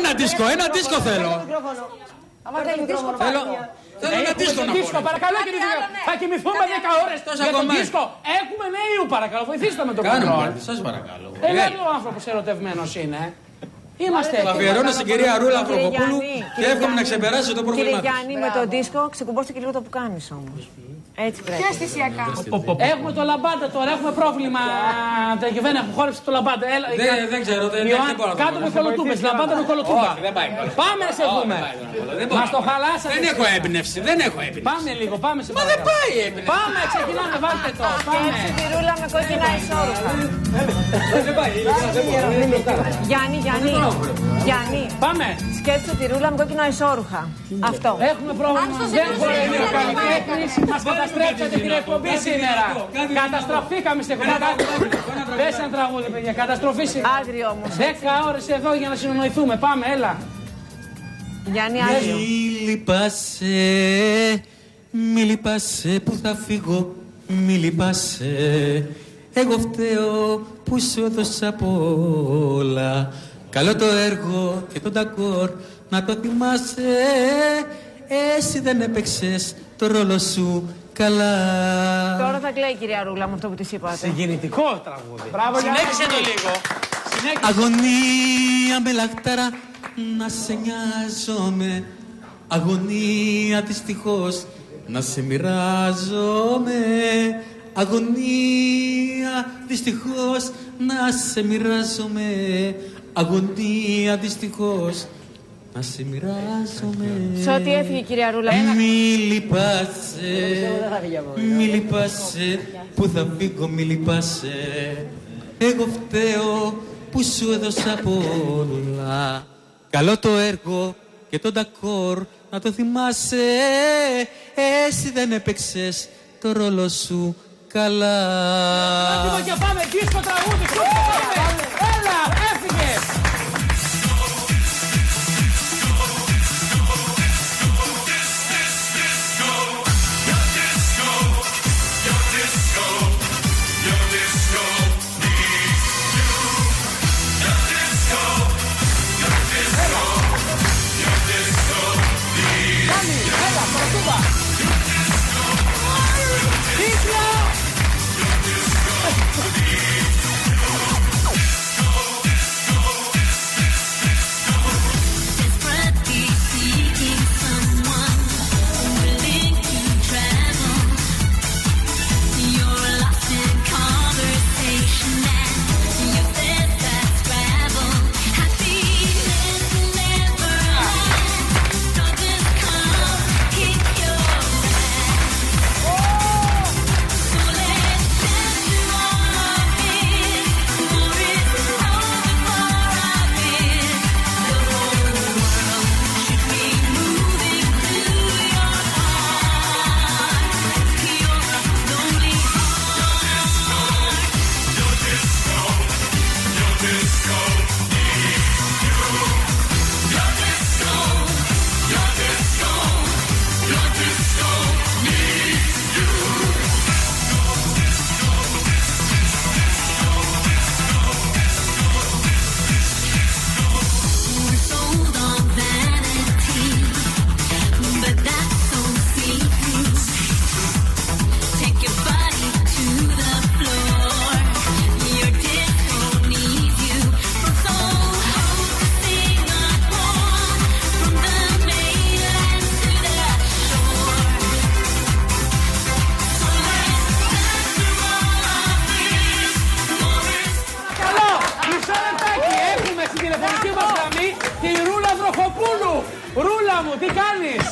ένα δίσκο, ένα δίσκο θέλω. Θέλω, θέλω ένα δίσκο να δίσκο, πω. παρακαλώ κύριε Δίγα. Θα κοιμηθούμε 10 ώρες Τόσα για τον κομμάτια. δίσκο. Έχουμε νέου παρακαλώ, βοηθήστε με το Κάνουμε κοντρόλ. κάτι, σας παρακαλώ. Ε, δεν ο άνθρωπος ερωτευμένος είναι. Είμαστε Το έτοιμοι. αφιερώνω στην κυρία Ρούλα Κύριε Ανθρωποπούλου Γιάννη, και κύριε εύχομαι να Γιάννη. ξεπεράσει το Κύριε πρόβλημά της. Γιάννη, με τον δίσκο ξεκουμπώστε και λίγο το πουκάμι όμως. Έτσι πρέπει. Πιο αισθησιακά. Έχουμε το λαμπάντα τώρα, έχουμε πρόβλημα. Τα δεν έχουμε χόρεψε το λαμπάντα. Έλα, Δεν- κα- δεν ξέρω, δεν- Ιωάννη, δεν μπορώ να το Κάτω πω. με κολοτούμπες, λαμπάντα με κολοτούμπα. Όχι, δεν πάει καλά. Πάμε να σε δούμε. Δεν μπορώ. Μας το χαλάσατε. Δεν έχω έμπνευση, δεν έχω έμπνευση. Πάμε λίγο, πάμε σε Μα δεν παρακαλώ. πάει η έμπνευση. Πάμε, ξεκινάμε, βάλτε το. Πάμε. Σκέψου τη ρούλα με κόκκινα ισόρουχα. Δεν πάει, δεν μπορώ. Γιάννη, Γιάννη, Γιάννη, Πάμε. σκέψου τη ρούλα με κόκκινα ισόρουχα. Αυτό. Έχουμε πρόβλημα. Δεν μπορεί να είναι καλλιτέχνη. Μας καταστρέψατε την εκπομπή σήμερα. Καταστραφήκαμε στην εκπομπή. Πε ένα τραγούδι, παιδιά. Καταστροφή σήμερα. Άγριο όμως. 10 ώρες εδώ για να συνονοηθούμε. Πάμε, έλα. Γιάννη, άγριο. Μη λυπάσαι, μη λυπάσαι που θα φύγω, μη λυπάσαι. Εγώ φταίω που σου έδωσα απ' όλα. Καλό το έργο και τον τακόρ να το θυμάσαι. Εσύ δεν έπαιξες το ρόλο σου καλά. Τώρα θα κλαίει η κυρία Ρούλα με αυτό που της είπατε. Συγκινητικό τραγούδι. Μπράβο, Συνέχισε το λίγο. Συνέχισε. Αγωνία με λαχτάρα να σε νοιάζομαι Αγωνία δυστυχώς να σε μοιράζομαι Αγωνία δυστυχώς να σε μοιράζομαι Αγωνία δυστυχώς να σε μοιράζομαι Σε ό,τι έφυγε η κυρία Ρούλα. Μη λυπάσαι, μη λυπάσαι. Που θα φύγω, μη λυπάσαι. Εγώ φταίω που σου έδωσα απ' όλα Καλό το έργο και τον τακόρ να το θυμάσαι. Εσύ δεν έπαιξες το ρόλο σου καλά. Έτοιμο και πάμε, δίσκο τραγούδι. Τηλεφωνική μας γραμμή τη Ρούλα Βροχοπούλου. Ρούλα μου, τι κάνεις;